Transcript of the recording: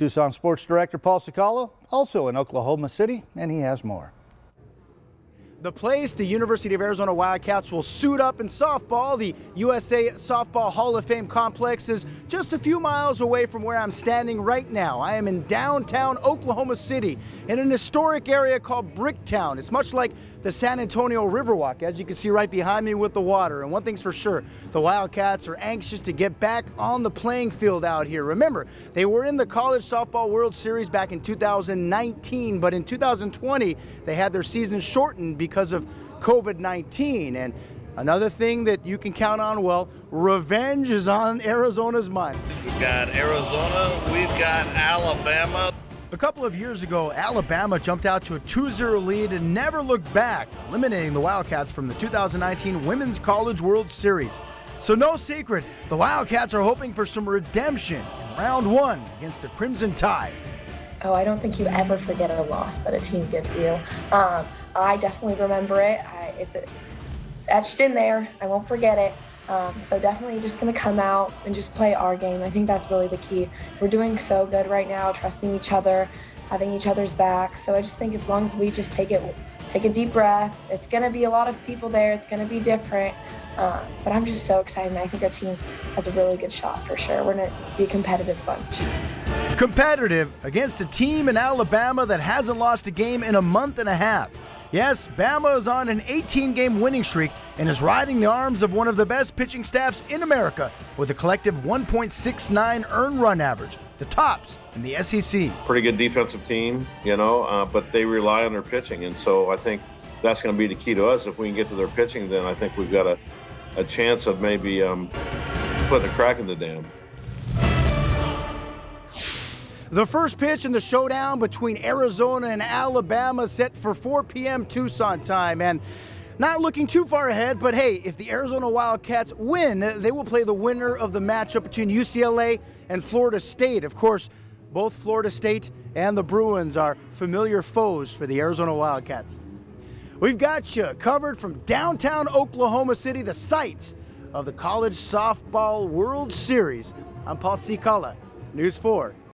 Tucson Sports Director Paul Cicala also in Oklahoma City, and he has more. The place, the University of Arizona Wildcats will suit up in softball. The USA Softball Hall of Fame complex is just a few miles away from where I'm standing right now. I am in downtown Oklahoma City in an historic area called Bricktown. It's much like the San Antonio Riverwalk, as you can see right behind me with the water. And one thing's for sure, the Wildcats are anxious to get back on the playing field out here. Remember, they were in the College Softball World Series back in 2019, but in 2020, they had their season shortened because of COVID-19. And Another thing that you can count on, well, revenge is on Arizona's mind. We've got Arizona, we've got Alabama. A couple of years ago, Alabama jumped out to a 2 0 lead and never looked back, eliminating the Wildcats from the 2019 Women's College World Series. So, no secret, the Wildcats are hoping for some redemption in round one against the Crimson Tide. Oh, I don't think you ever forget a loss that a team gives you. Um, I definitely remember it. I, it's, it's etched in there. I won't forget it. Um, so definitely just going to come out and just play our game. I think that's really the key. We're doing so good right now, trusting each other, having each other's back. So I just think as long as we just take it, take a deep breath. It's going to be a lot of people there. It's going to be different. Uh, but I'm just so excited. I think our team has a really good shot for sure. We're going to be a competitive bunch. Competitive against a team in Alabama that hasn't lost a game in a month and a half. Yes, Bama is on an 18 game winning streak and is riding the arms of one of the best pitching staffs in America with a collective 1.69 earned run average, the tops in the SEC. Pretty good defensive team, you know, uh, but they rely on their pitching. And so I think that's going to be the key to us. If we can get to their pitching, then I think we've got a, a chance of maybe um, putting a crack in the dam. The first pitch in the showdown between Arizona and Alabama set for 4 p.m. Tucson time. And not looking too far ahead, but hey, if the Arizona Wildcats win, they will play the winner of the matchup between UCLA and Florida State. Of course, both Florida State and the Bruins are familiar foes for the Arizona Wildcats. We've got you covered from downtown Oklahoma City, the site of the College Softball World Series. I'm Paul Cicala, News 4